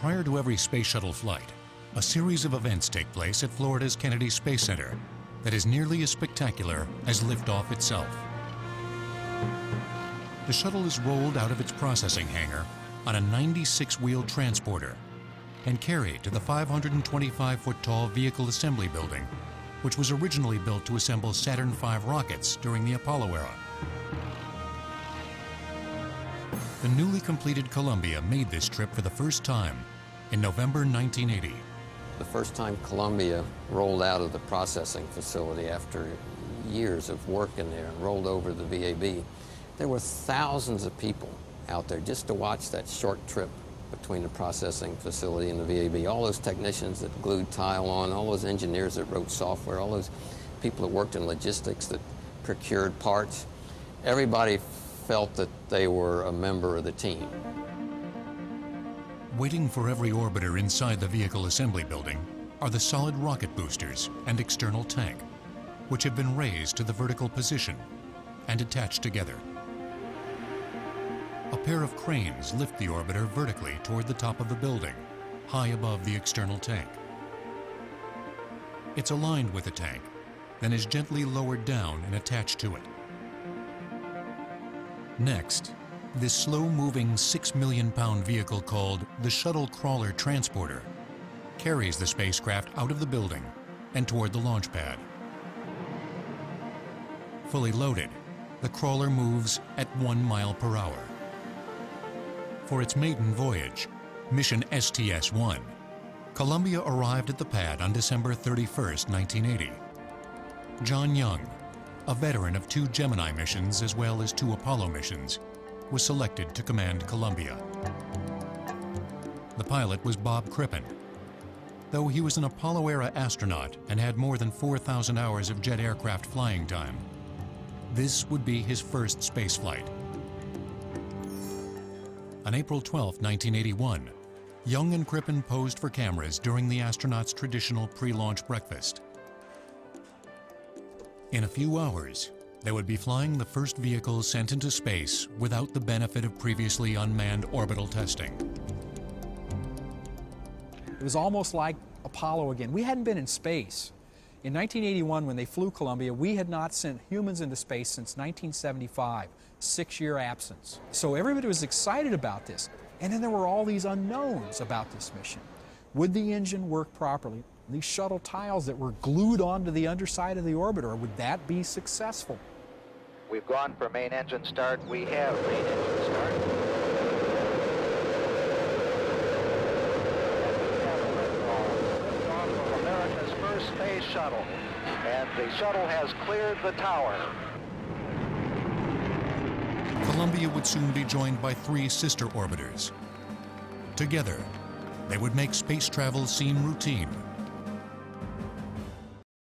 Prior to every space shuttle flight, a series of events take place at Florida's Kennedy Space Center that is nearly as spectacular as liftoff itself. The shuttle is rolled out of its processing hangar on a 96-wheel transporter and carried to the 525-foot tall vehicle assembly building, which was originally built to assemble Saturn V rockets during the Apollo era. The newly completed Columbia made this trip for the first time in November 1980. The first time Columbia rolled out of the processing facility after years of work in there and rolled over the VAB, there were thousands of people out there just to watch that short trip between the processing facility and the VAB. All those technicians that glued tile on, all those engineers that wrote software, all those people that worked in logistics that procured parts. Everybody felt that they were a member of the team. Waiting for every orbiter inside the vehicle assembly building are the solid rocket boosters and external tank, which have been raised to the vertical position and attached together. A pair of cranes lift the orbiter vertically toward the top of the building, high above the external tank. It's aligned with the tank, then is gently lowered down and attached to it. Next, this slow-moving 6 million pound vehicle called the Shuttle Crawler Transporter carries the spacecraft out of the building and toward the launch pad. Fully loaded, the crawler moves at 1 mile per hour. For its maiden voyage, mission STS-1, Columbia arrived at the pad on December 31, 1980. John Young, a veteran of two Gemini missions as well as two Apollo missions, was selected to command Columbia. The pilot was Bob Crippen. Though he was an Apollo-era astronaut and had more than 4,000 hours of jet aircraft flying time, this would be his first spaceflight. On April 12, 1981, Young and Crippen posed for cameras during the astronauts' traditional pre-launch breakfast. In a few hours, they would be flying the first vehicle sent into space without the benefit of previously unmanned orbital testing. It was almost like Apollo again. We hadn't been in space. In 1981, when they flew Columbia, we had not sent humans into space since 1975, six-year absence. So everybody was excited about this. And then there were all these unknowns about this mission. Would the engine work properly? These shuttle tiles that were glued onto the underside of the orbiter, would that be successful? We've gone for main engine start. We have main engine start. America's first space shuttle. And the shuttle has cleared the tower. Columbia would soon be joined by three sister orbiters. Together, they would make space travel seem routine